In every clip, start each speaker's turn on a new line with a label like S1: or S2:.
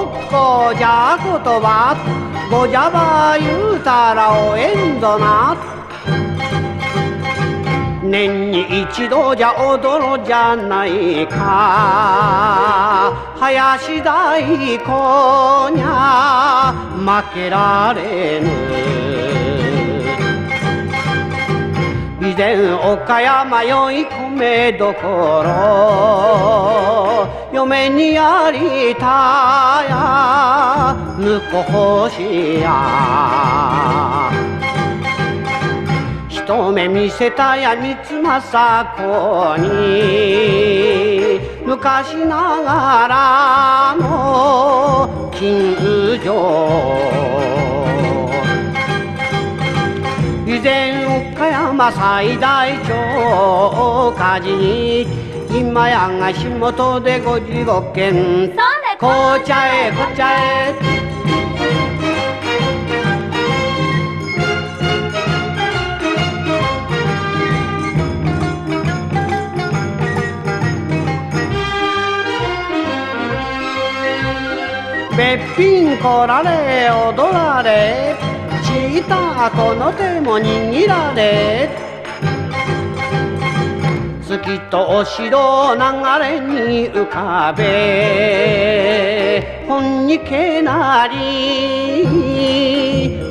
S1: ごじゃことばごじゃば言うたらおえんぞな。年に一度じゃ踊ろじゃないか。林太鼓にゃ負けられぬ。前岡山よい米どころ。嫁にやりたや婿欲しや。一目見せたや三つ政子に。昔ながらの金城以前岡山最大町火事に今やが仕事で五十五軒。こっちゃえこっちゃえべっぴんこられ踊られちいたこの手も握られ月とお城流れに浮かべ本にけなり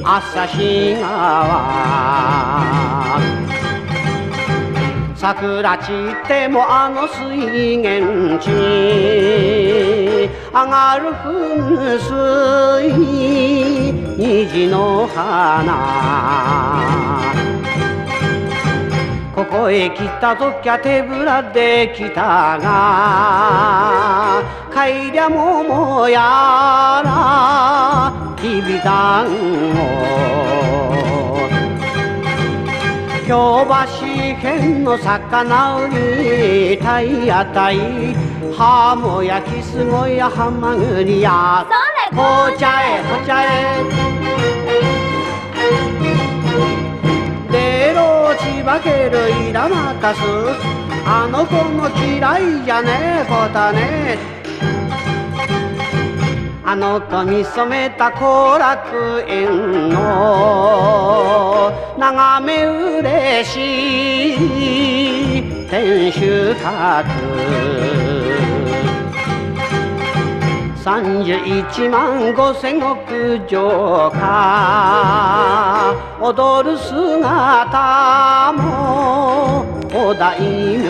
S1: 朝日川。桜散ってもあの水源地上がる噴水。虹の花。ここへ来たときゃ手ぶらで来たが帰りゃ桃やらきびだんご。京橋県の魚売りたいやたいハモ焼きすごいやハマグリやこちゃえこち化けるいらまかす。あの子も嫌いじゃねえこだね。あの子に染めた後楽園の眺め嬉しい天守閣。三十一万五千億城下踊る姿も。お大名。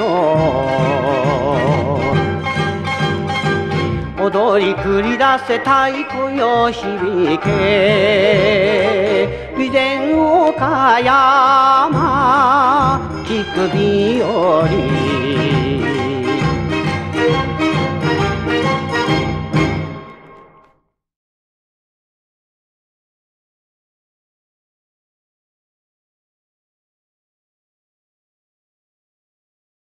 S1: 踊り繰り出せ太鼓よ響け。備前岡山菊日和。